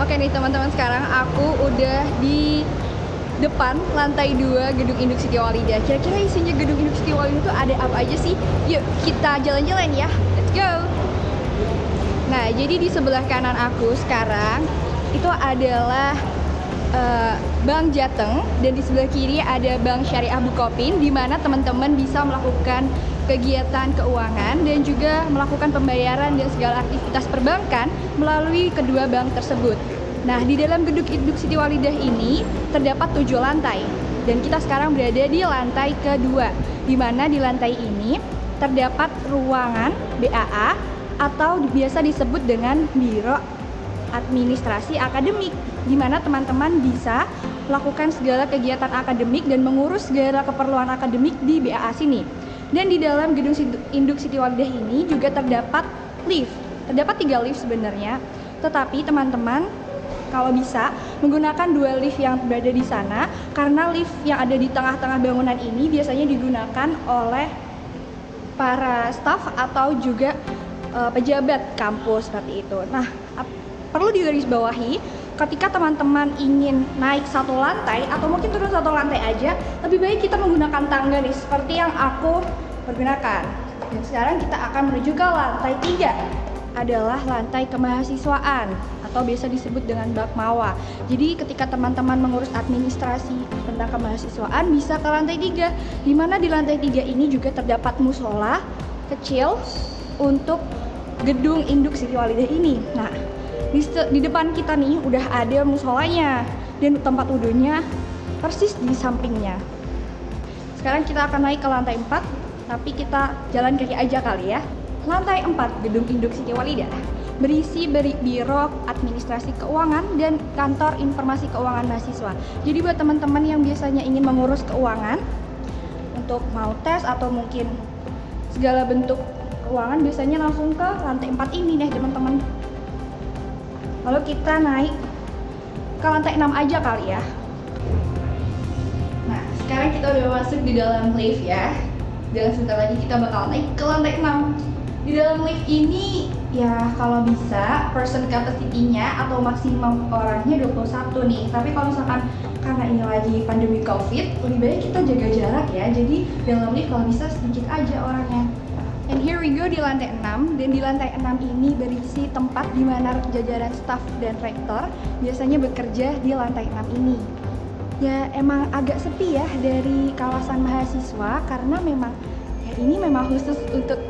Oke nih teman-teman sekarang aku udah di depan lantai 2 gedung Induk City Walida. Kira-kira isinya gedung Induk City Walida itu ada apa aja sih? Yuk kita jalan-jalan ya. Let's go. Nah, jadi di sebelah kanan aku sekarang itu adalah uh, Bank Jateng dan di sebelah kiri ada Bank Syariah Bukopin di mana teman-teman bisa melakukan kegiatan keuangan dan juga melakukan pembayaran dan segala aktivitas perbankan melalui kedua bank tersebut. Nah, di dalam gedung Induk Siti Walidah ini terdapat tujuh lantai dan kita sekarang berada di lantai kedua, di mana di lantai ini terdapat ruangan BAA atau biasa disebut dengan Biro Administrasi Akademik, di mana teman-teman bisa melakukan segala kegiatan akademik dan mengurus segala keperluan akademik di BAA sini. Dan di dalam gedung induk Siti Walidah ini juga terdapat lift. Terdapat tiga lift sebenarnya, tetapi teman-teman kalau bisa menggunakan dua lift yang berada di sana karena lift yang ada di tengah-tengah bangunan ini biasanya digunakan oleh para staff atau juga uh, pejabat kampus seperti itu. Nah, perlu digarisbawahi ketika teman-teman ingin naik satu lantai atau mungkin turun satu lantai aja, lebih baik kita menggunakan tangga nih seperti yang aku pergunakan. Dan sekarang kita akan menuju ke lantai tiga adalah lantai kemahasiswaan atau biasa disebut dengan bak mawa. Jadi ketika teman-teman mengurus administrasi tentang kemahasiswaan bisa ke lantai tiga. di mana di lantai tiga ini juga terdapat musola kecil untuk gedung induk Siti Walidah ini. Nah, di, di depan kita nih udah ada musolanya. Dan tempat wudhunya persis di sampingnya. Sekarang kita akan naik ke lantai 4 tapi kita jalan kaki aja kali ya. Lantai 4 gedung induk Siti Walidah berisi beri biro administrasi keuangan dan kantor informasi keuangan mahasiswa. Jadi buat teman-teman yang biasanya ingin mengurus keuangan untuk mau tes atau mungkin segala bentuk keuangan biasanya langsung ke lantai 4 ini nih teman-teman lalu kita naik ke lantai 6 aja kali ya. Nah sekarang kita udah masuk di dalam lift ya. Dan sebentar lagi kita bakal naik ke lantai 6 di dalam lift ini ya kalau bisa person capacity-nya atau maksimum orangnya 21 nih. Tapi kalau misalkan karena ini lagi pandemi covid lebih baik kita jaga jarak ya. Jadi dalam lift kalau bisa sedikit aja orangnya And here we go di lantai 6 dan di lantai 6 ini berisi tempat di mana jajaran staf dan rektor biasanya bekerja di lantai 6 ini. Ya emang agak sepi ya dari kawasan mahasiswa karena memang ya ini memang khusus untuk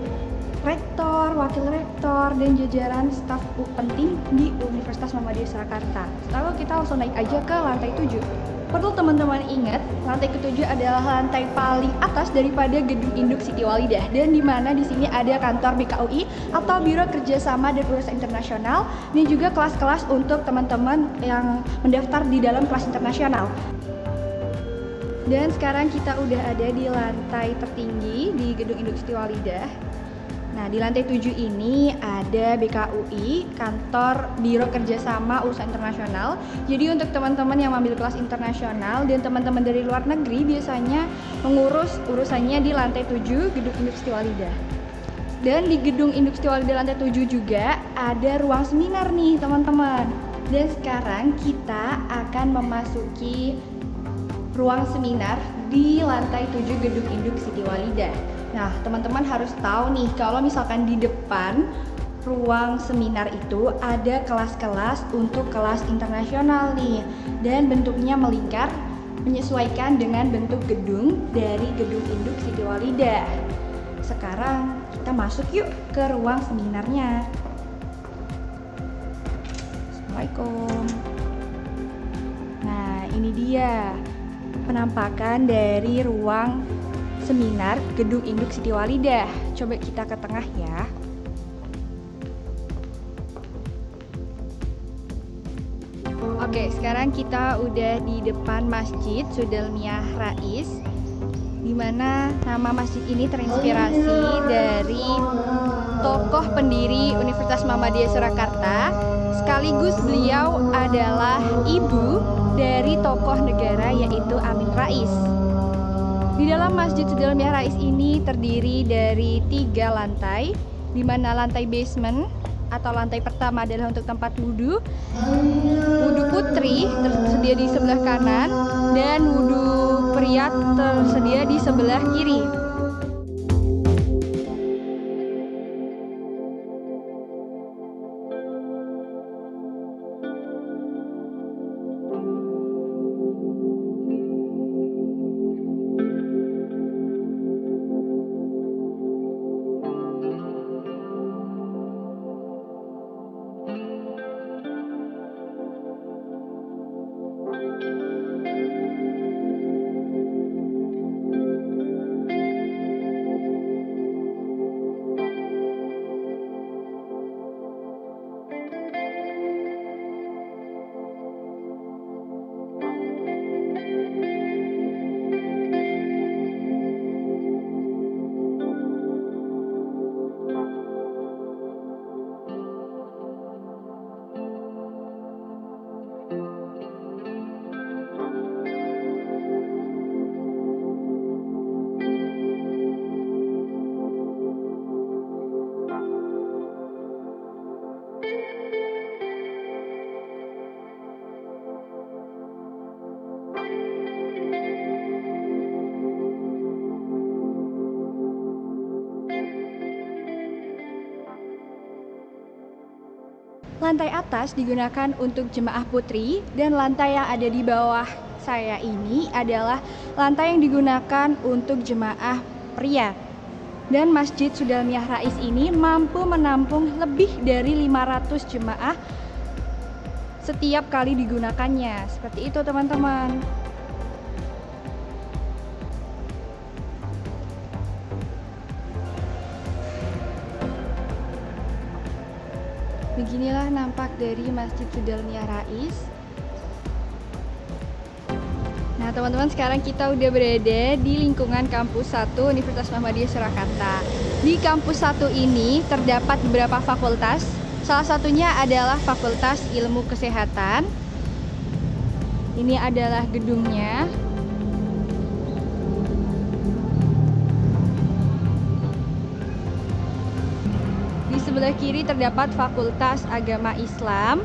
rektor, wakil rektor, dan jajaran staf penting di Universitas Muhammadiyah Surakarta. Lalu kita langsung naik aja ke lantai 7. Perlu teman-teman ingat, lantai ketujuh adalah lantai paling atas daripada gedung induk Siti Walidah dan di mana di sini ada kantor BKUI atau Biro Kerjasama dan Urusan Internasional dan juga kelas-kelas untuk teman-teman yang mendaftar di dalam kelas internasional. Dan sekarang kita udah ada di lantai tertinggi di gedung induk Siti Walidah Nah, di lantai 7 ini ada BKUI, kantor Biro Kerjasama Usaha Internasional. Jadi untuk teman-teman yang mengambil kelas internasional dan teman-teman dari luar negeri biasanya mengurus urusannya di lantai 7 Gedung Industri Walida. Dan di Gedung Industri Walida lantai 7 juga ada ruang seminar nih teman-teman. Dan sekarang kita akan memasuki ruang seminar di lantai 7 Gedung Induk Siti Walida. Nah, teman-teman harus tahu nih kalau misalkan di depan ruang seminar itu ada kelas-kelas untuk kelas internasional nih dan bentuknya melingkar menyesuaikan dengan bentuk gedung dari gedung induk Siti Walida. Sekarang kita masuk yuk ke ruang seminarnya. Assalamualaikum. Nah, ini dia penampakan dari ruang seminar Gedung Induk Siti Walidah. Coba kita ke tengah ya. Oke, sekarang kita udah di depan Masjid Sudelmiah Rais di mana nama masjid ini terinspirasi dari tokoh pendiri Universitas Muhammadiyah Surakarta sekaligus beliau adalah ibu dari tokoh negara yaitu Amin Rais. Di dalam Masjid Sudelmiah Rais ini terdiri dari tiga lantai, di mana lantai basement atau lantai pertama adalah untuk tempat wudhu. Wudhu putri tersedia di sebelah kanan dan wudhu pria tersedia di sebelah kiri. Lantai atas digunakan untuk jemaah putri dan lantai yang ada di bawah saya ini adalah lantai yang digunakan untuk jemaah pria. Dan Masjid Sudalmiah Rais ini mampu menampung lebih dari 500 jemaah setiap kali digunakannya. Seperti itu teman-teman. Beginilah nampak dari Masjid Sudalmia Rais. Nah, teman-teman, sekarang kita udah berada di lingkungan kampus 1 Universitas Muhammadiyah Surakarta. Di kampus 1 ini terdapat beberapa fakultas. Salah satunya adalah Fakultas Ilmu Kesehatan. Ini adalah gedungnya. Sebelah kiri terdapat Fakultas Agama Islam.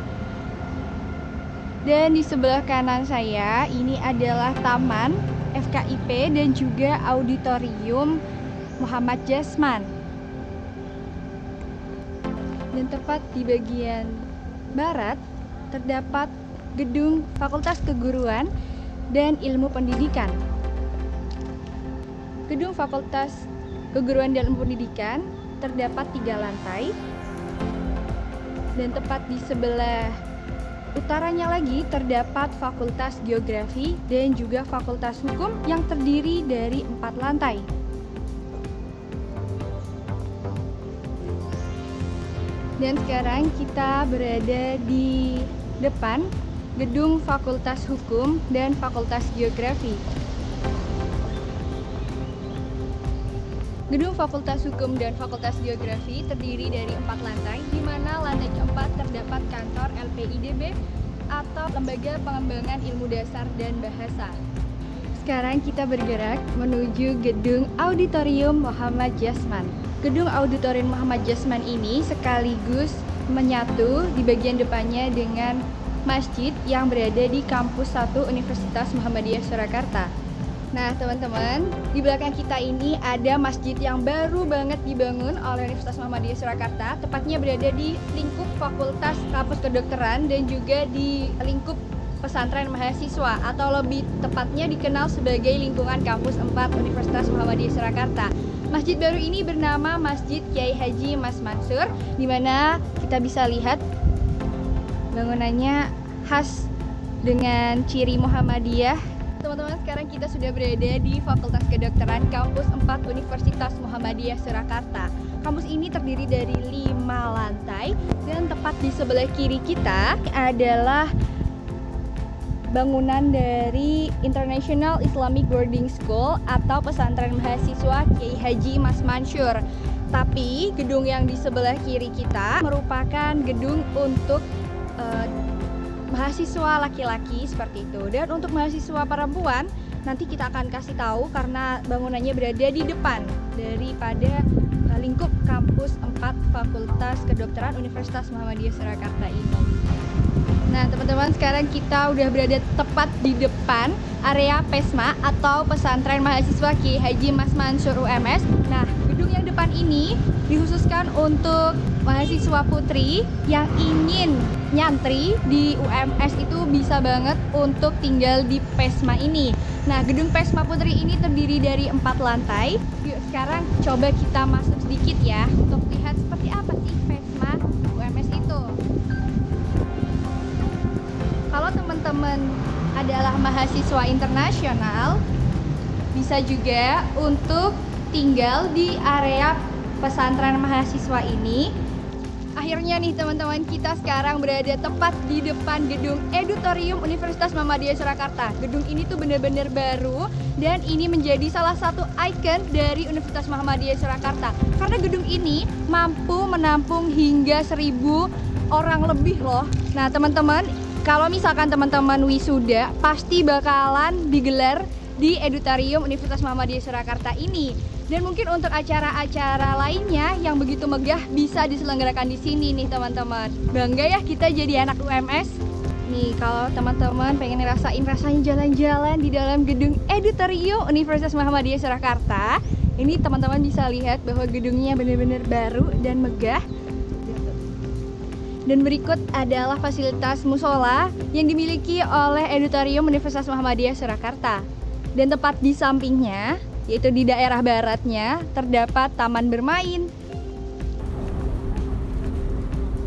Dan di sebelah kanan saya ini adalah Taman FKIP dan juga Auditorium Muhammad Jasman. Dan tepat di bagian barat terdapat gedung Fakultas Keguruan dan Ilmu Pendidikan. Gedung Fakultas Keguruan dan Ilmu Pendidikan terdapat tiga lantai dan tepat di sebelah utaranya lagi terdapat Fakultas Geografi dan juga Fakultas Hukum yang terdiri dari empat lantai. Dan sekarang kita berada di depan gedung Fakultas Hukum dan Fakultas Geografi. Gedung Fakultas Hukum dan Fakultas Geografi terdiri dari empat lantai, di mana lantai keempat terdapat kantor LPIDB atau Lembaga Pengembangan Ilmu Dasar dan Bahasa. Sekarang kita bergerak menuju gedung Auditorium Muhammad Jasman. Gedung Auditorium Muhammad Jasman ini sekaligus menyatu di bagian depannya dengan masjid yang berada di kampus 1 Universitas Muhammadiyah Surakarta. Nah, teman-teman, di belakang kita ini ada masjid yang baru banget dibangun oleh Universitas Muhammadiyah Surakarta, tepatnya berada di lingkup Fakultas Kampus Kedokteran dan juga di lingkup pesantren mahasiswa atau lebih tepatnya dikenal sebagai lingkungan kampus 4 Universitas Muhammadiyah Surakarta. Masjid baru ini bernama Masjid Kiai Haji Mas Mansur, di mana kita bisa lihat bangunannya khas dengan ciri Muhammadiyah teman-teman sekarang kita sudah berada di Fakultas Kedokteran Kampus 4 Universitas Muhammadiyah Surakarta Kampus ini terdiri dari lima lantai dan tepat di sebelah kiri kita adalah bangunan dari International Islamic Boarding School atau pesantren mahasiswa Kiai Haji Mas Mansur. Tapi gedung yang di sebelah kiri kita merupakan gedung untuk uh, mahasiswa laki-laki seperti itu. Dan untuk mahasiswa perempuan nanti kita akan kasih tahu karena bangunannya berada di depan daripada lingkup kampus 4 Fakultas Kedokteran Universitas Muhammadiyah Surakarta ini. Nah, teman-teman, sekarang kita udah berada tepat di depan area PESMA atau Pesantren Mahasiswa Ki Haji Mas Mansur UMS. Nah, gedung yang depan ini dikhususkan untuk mahasiswa putri yang ingin nyantri di UMS itu bisa banget untuk tinggal di PESMA ini. Nah, gedung PESMA Putri ini terdiri dari empat lantai. Yuk, sekarang coba kita masuk sedikit ya untuk lihat seperti apa sih PESMA UMS itu. Kalau teman-teman adalah mahasiswa internasional, bisa juga untuk tinggal di area pesantren mahasiswa ini. Akhirnya nih teman-teman kita sekarang berada tepat di depan gedung Edutorium Universitas Muhammadiyah Surakarta. Gedung ini tuh bener-bener baru dan ini menjadi salah satu ikon dari Universitas Muhammadiyah Surakarta. Karena gedung ini mampu menampung hingga seribu orang lebih loh. Nah teman-teman kalau misalkan teman-teman wisuda pasti bakalan digelar di Edutarium Universitas Muhammadiyah Surakarta ini. Dan mungkin untuk acara-acara lainnya yang begitu megah bisa diselenggarakan di sini nih teman-teman. Bangga ya kita jadi anak UMS. Nih kalau teman-teman pengen ngerasain rasanya jalan-jalan di dalam gedung Edutarium Universitas Muhammadiyah Surakarta, ini teman-teman bisa lihat bahwa gedungnya benar-benar baru dan megah dan berikut adalah fasilitas musola yang dimiliki oleh Edutorium Universitas Muhammadiyah Surakarta. Dan tepat di sampingnya, yaitu di daerah baratnya, terdapat taman bermain.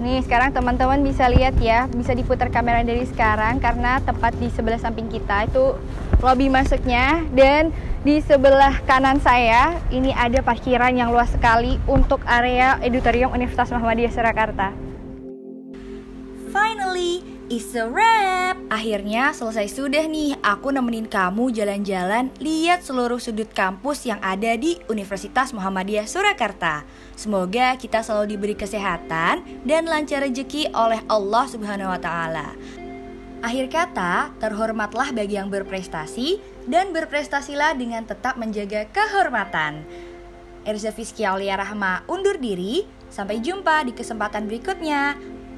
Nih, sekarang teman-teman bisa lihat ya, bisa diputar kamera dari sekarang karena tepat di sebelah samping kita itu lobi masuknya dan di sebelah kanan saya ini ada parkiran yang luas sekali untuk area Edutorium Universitas Muhammadiyah Surakarta. Finally, it's a wrap. Akhirnya selesai sudah nih, aku nemenin kamu jalan-jalan lihat seluruh sudut kampus yang ada di Universitas Muhammadiyah Surakarta. Semoga kita selalu diberi kesehatan dan lancar rezeki oleh Allah Subhanahu wa taala. Akhir kata, terhormatlah bagi yang berprestasi dan berprestasilah dengan tetap menjaga kehormatan. Erza Fiski Rahma undur diri. Sampai jumpa di kesempatan berikutnya.